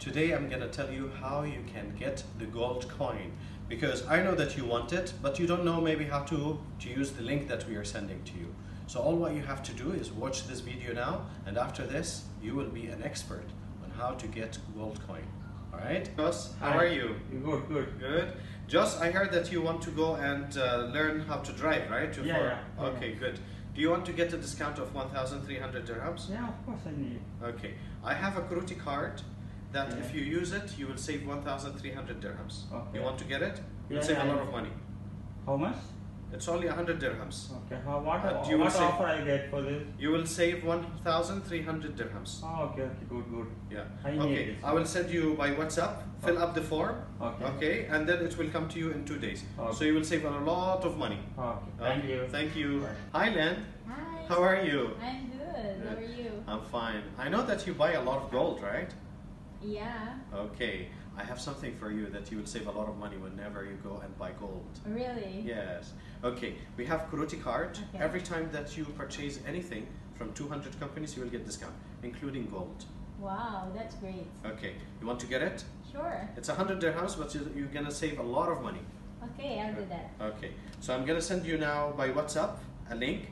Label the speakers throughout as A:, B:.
A: Today I'm gonna tell you how you can get the gold coin because I know that you want it, but you don't know maybe how to, to use the link that we are sending to you. So all what you have to do is watch this video now and after this you will be an expert on how to get gold coin. Alright? Joss, how
B: Hi.
A: are you?
B: Good, good.
A: Good. Joss, I heard that you want to go and uh, learn how to drive, right? To
B: Yeah,
A: for-
B: yeah.
A: Okay, good. Do you want to get a discount of 1,300 dirhams?
B: Yeah, of course I need.
A: Okay. I have a Korooti card that if you use it, you will save 1,300 dirhams.
B: Okay.
A: You want to get it? You'll
B: Yeah,
A: save
B: yeah,
A: a lot of money.
B: How much?
A: It's only 100 dirhams.
B: Okay. How, what
A: Uh, do you
B: what
A: say-
B: offer I get for this?
A: You will save 1,300 dirhams.
B: Oh, okay, okay, good, good.
A: Yeah.
B: I need
A: Okay.
B: this.
A: I will send you by WhatsApp. Fill up the form.
B: Okay.
A: Okay. And then it will come to you in two days.
B: Okay.
A: So you will save a lot of money.
B: Okay. Thank
A: Okay,
B: you.
A: Thank you.
B: Bye.
A: Hi, Len.
C: Hi.
A: How are you?
C: I'm good. How are you?
A: I'm fine. I know that you buy a lot of gold, right?
C: Yeah.
A: Okay. I have something for you that you will save a lot of money whenever you go and buy gold.
C: Oh, really?
A: Yes. Okay. We have Korooti card.
C: Okay.
A: Every time that you purchase anything from 200 companies, you will get discount, including gold.
C: Wow, that's great.
A: Okay. You want to get it?
C: Sure.
A: It's 100 dirhams, but you- you're gonna save a lot of money.
C: Okay, I'll do that.
A: Uh, okay. So I'm gonna send you now by WhatsApp a link.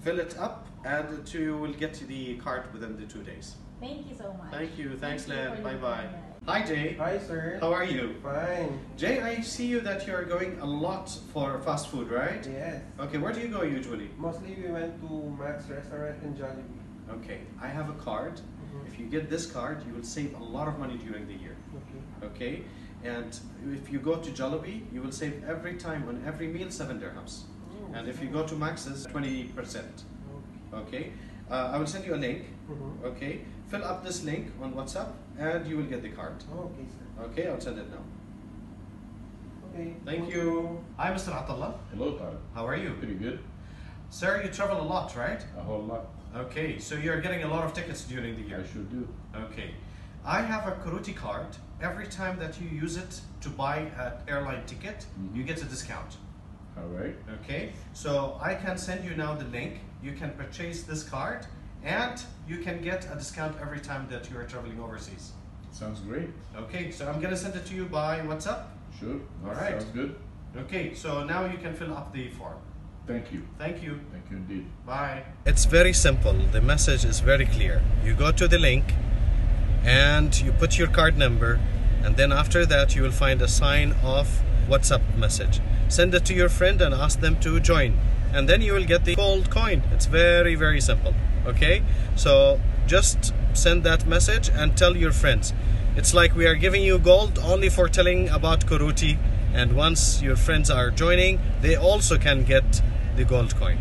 A: Fill it up, and to, you will get the card within the two days.
C: Thank you so much.
A: Thank you. Thanks,
C: Thank you Bye-bye.
A: Hi, Jay.
D: Hi, sir.
A: How are you?
D: Fine.
A: Jay, I see you that you are going a lot for fast food, right?
D: Yes.
A: Okay, where do you go usually?
D: Mostly we went to Max Restaurant in Jollibee.
A: Okay, I have a card.
D: Mhm.
A: If you get this card, you will save a lot of money during the year.
D: Okay.
A: Okay, and if you go to Jollibee, you will save every time on every meal seven dirhams.
D: Oh,
A: And if you go to Max's, twenty percent. Okay, uh, I will send you a link.
D: Mhm.
A: Okay, fill up this link on WhatsApp, and you will get the card.
D: Oh, okay, sir.
A: Okay, I'll send it now.
D: Okay.
A: Thank you. Hi, Mr. Atallah.
E: Hello, Todd.
A: How are you?
E: Pretty good.
A: Sir, you travel a lot, right?
E: A whole lot.
A: Okay, so you're getting a lot of tickets during the year.
E: I sure do.
A: Okay. I have a Korooti card. Every time that you use it to buy an airline ticket,
E: Mhm.
A: you get a discount.
E: All right.
A: Okay? So I can send you now the link. You can purchase this card and you can get a discount every time that you are traveling overseas.
E: Sounds great.
A: Okay, so I'm gonna send it to you by WhatsApp.
E: Sure.
A: All
E: That
A: right.
E: Sounds good.
A: Okay, so now you can fill up the form.
E: Thank you.
A: Thank you.
E: Thank you indeed.
A: Bye. It's very simple. The message is very clear. You go to the link and you put your card number, and then after that, you will find a sign of WhatsApp message. Send it to your friend and ask them to join, and then you will get the gold coin. It's very, very simple. Okay? So just send that message and tell your friends. It's like we are giving you gold only for telling about Korooti, and once your friends are joining, they also can get the gold coin.